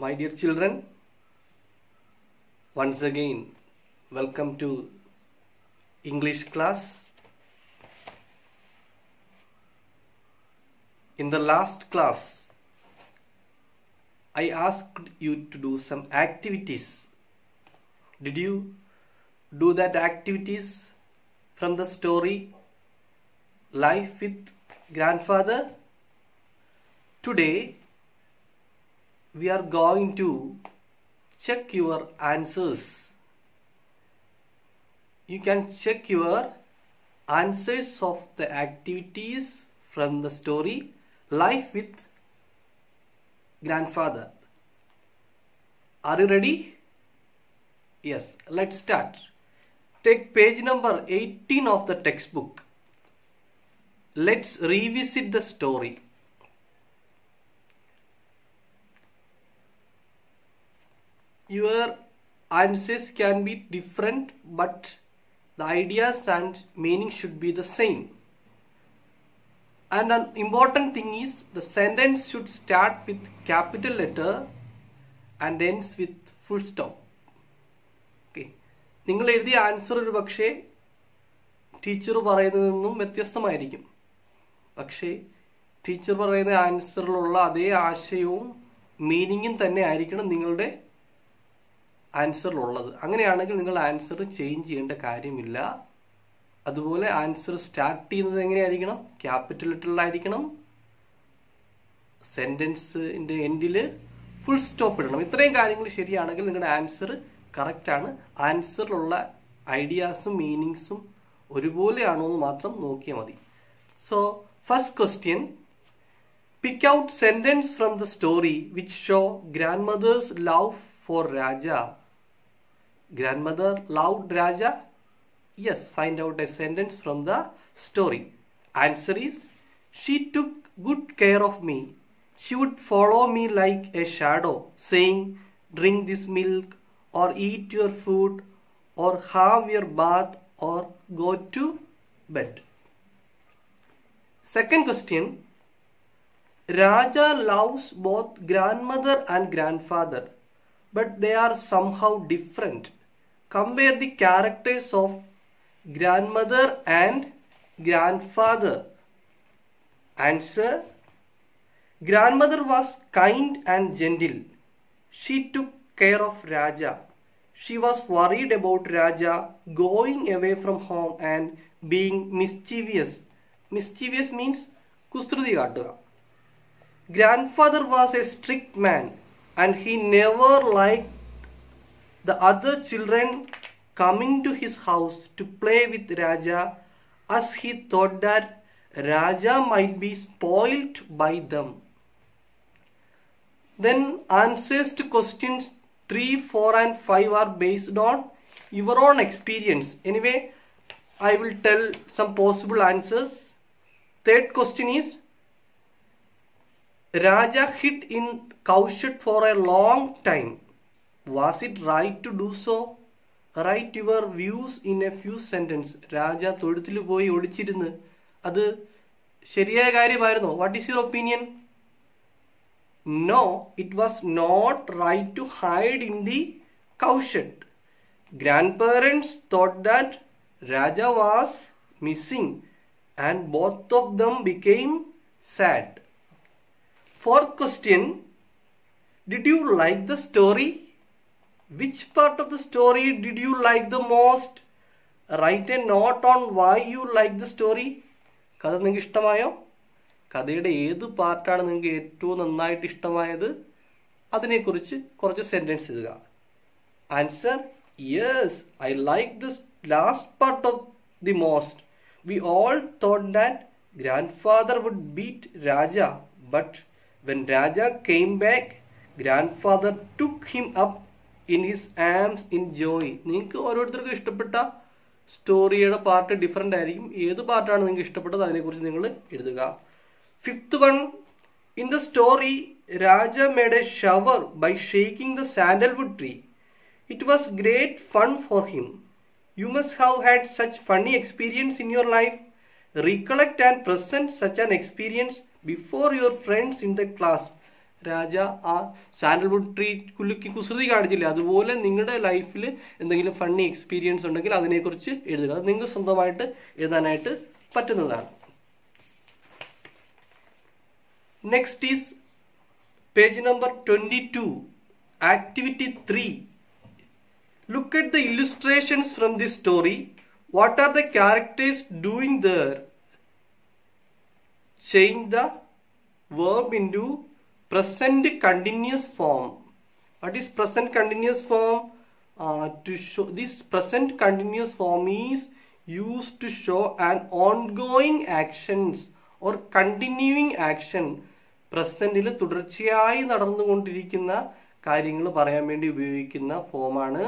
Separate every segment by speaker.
Speaker 1: My dear children, once again, welcome to English class. In the last class, I asked you to do some activities. Did you do that activities from the story Life with Grandfather? Today, we are going to check your answers. You can check your answers of the activities from the story Life with Grandfather. Are you ready? Yes, let's start. Take page number 18 of the textbook. Let's revisit the story. Your answers can be different but the ideas and meaning should be the same and an important thing is the sentence should start with capital letter and ends with full stop okay നിങ്ങൾ എഴുതിയ answer ഒരു പക്ഷേ teacher പറയുന്നതിൽ നിന്നും വ്യത്യസ്തമായിരിക്കും പക്ഷേ teacher പറയുന്ന ആൻസറിലുള്ള അതേ ആശയവും മീനിങ്ങും തന്നെ ആയിരിക്കണം നിങ്ങളുടെ ആൻസറിലുള്ളത് അങ്ങനെയാണെങ്കിൽ നിങ്ങൾ ആൻസർ ചേഞ്ച് ചെയ്യേണ്ട കാര്യമില്ല. അതുപോലെ ആൻസർ സ്റ്റാർട്ട് ചെയ്യുന്നത് എങ്ങനെയായിരിക്കണം? ക്യാപിറ്റൽ ലെറ്ററിലായിരിക്കണം സെന്റൻസിന്റെ എൻഡിൽ ഫുൾ സ്റ്റോപ്പ് ഇടണം. ഇത്രയും കാര്യങ്ങൾ ശരിയാണെങ്കിൽ നിങ്ങളുടെ ആൻസർ കറക്റ്റ് ആണ്. ആൻസറിലുള്ള ഐഡിയാസും മീനിങ്സും ഒരുപോലെയാണോ എന്ന് മാത്രം നോക്കിയാൽ മതി. So first question out sentence from the story which show grandmother's love for Raja. Grandmother loved Raja? Yes, find out a sentence from the story. Answer is She took good care of me. She would follow me like a shadow, saying, Drink this milk, or eat your food, or have your bath, or go to bed. Second question Raja loves both grandmother and grandfather but they are somehow different Compare the characters of grandmother and grandfather. Answer Grandmother was kind and gentle. She took care of Raja. She was worried about Raja going away from home and being mischievous. Mischievous means കുസ്തൃതി കാട്ടുക Grandfather was a strict man and he never liked the other children coming to his house to play with Raja as he thought that Raja might be spoilt by them. Then answers to questions 3, 4 and 5 are based on your own experience. Anyway, I will tell some possible answers. Third question is Raja hid in cowshed for a long time. Was it right to do so right your views in a few sentence Raja തൊഴുത്തിൽ പോയി ഒളിച്ചിരുന്ന്. അത് ശരിയായ കാര്യമായിരുന്നോ? What is your opinion no it was not right to hide in the cowshed grandparents thought that Raja was missing and both of them became sad fourth question did you like the story? Which part of the story did you like the most? Write a note on why you like the story. കഥ നിങ്ങൾക്ക് ഇഷ്ടമായോ കഥയുടെ ഏത് പാർട്ടാണ് നിങ്ങൾക്ക് ഏറ്റവും നന്നായിട്ട് ഇഷ്ടമായത് അതിനെക്കുറിച്ച് കുറച്ച് സെന്റൻസ് എഴുതുക answer yes I like this last part of the most we all thought that grandfather would beat Raja but when Raja came back grandfather took him up in his arms in joy നിങ്ങൾക്ക് ഓരോരുത്തർക്കും ഇഷ്ടപ്പെട്ട സ്റ്റോറിയുടെ part different ആയിരിക്കും. ഏത് പാർട്ടാണ് നിങ്ങൾക്ക് ഇഷ്ടപ്പെട്ടത്? അതിനെക്കുറിച്ച് നിങ്ങൾ എഴുതുക. Fifth one in the story Raja made a shower by shaking the sandalwood tree it was great fun for him you must have had such funny experience in your life recollect and present such an experience before your friends in the class. Raja ആ sandalwood tree കുലുക്കി കുസൃതി കാണിച്ചില്ല? അതുപോലെ നിങ്ങളുടെ ലൈഫിൽ എന്തെങ്കിലും funny experience ഉണ്ടെങ്കിൽ അതിനെക്കുറിച്ച് എഴുതുക. അത് നിങ്ങൾക്ക് സ്വന്തമായിട്ട് എഴുതാനായിട്ട് പറ്റുന്നതാണ്. Next is page number twenty two activity three look at the illustrations from the story what are the characters doing there change the verb into present continuous form. What is present continuous form? Uh, to show this present continuous form is used to show an ongoing actions or continuing action. പ്രസന്റിൽ തുടർച്ചയായി നടന്നുകൊണ്ടിരിക്കുന്ന കാര്യങ്ങൾ പറയാൻ വേണ്ടി ഉപയോഗിക്കുന്ന ഫോമാണ്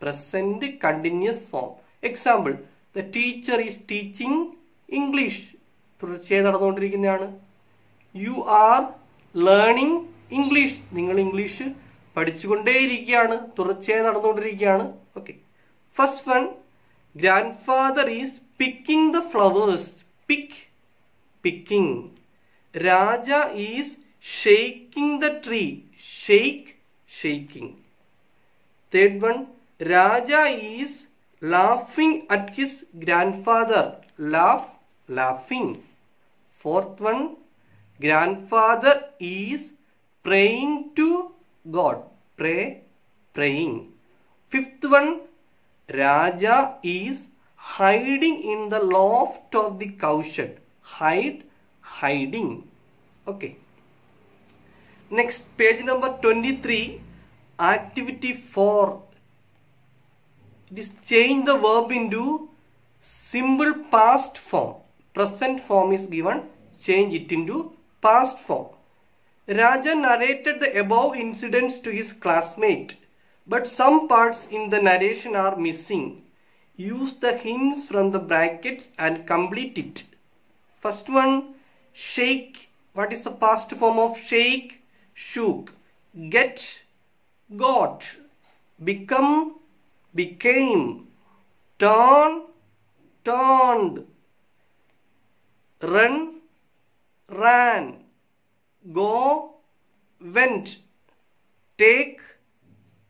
Speaker 1: present continuous form example the teacher is teaching English തുടർച്ചയായി നടന്നുകൊണ്ടിരിക്കുന്നതാണ് യു ആർ ലേണിംഗ് ഇംഗ്ലീഷ് നിങ്ങൾ ഇംഗ്ലീഷ് പഠിച്ചുകൊണ്ടേയിരിക്കുകയാണ്. തുടർച്ചയായി നടന്നുകൊണ്ടിരിക്കുകയാണ്. Okay first one grandfather is picking the flowers pick picking Raja is shaking the tree shake shaking third one Raja is laughing at his grandfather laugh laughing fourth one grandfather is praying to God. Pray, praying. Fifth one, Raja is hiding in the loft of the cowshed. Hide, hiding. Okay. Next, page number 23, activity 4. It is change the verb into simple past form. Present form is given, change it into past form raja narrated the above incidents to his classmate but some parts in the narration are missing. Use the hints from the brackets and complete it. First one shake what is the past form of shake shook get got, become, became, turn, turned, run, ran, go, went, take,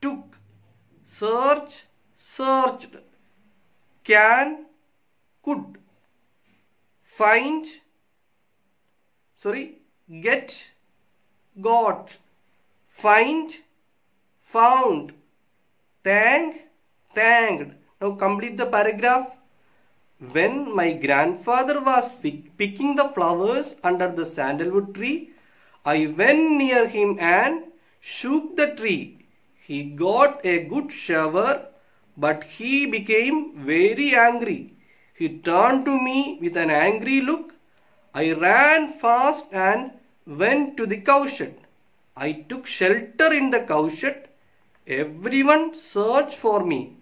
Speaker 1: took, search, searched, can, could, find, sorry, get, got, find, found, thank, thanked. Now complete the paragraph. When my grandfather was pick- picking the flowers under the sandalwood tree, I went near him and shook the tree. He got a good shower, but he became very angry. He turned to me with an angry look. I ran fast and went to the cowshed. I took shelter in the cowshed. Everyone searched for me.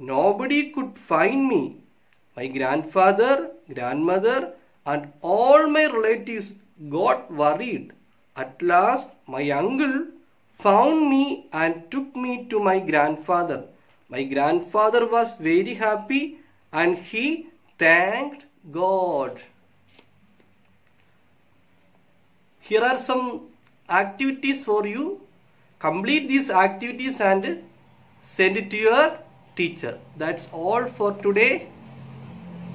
Speaker 1: Nobody could find me. My grandfather, grandmother, and all my relatives got worried. At last, my uncle found me and took me to my grandfather. My grandfather was very happy and he thanked God. Here are some activities for you. Complete these activities and send it to your teacher. That's all for today.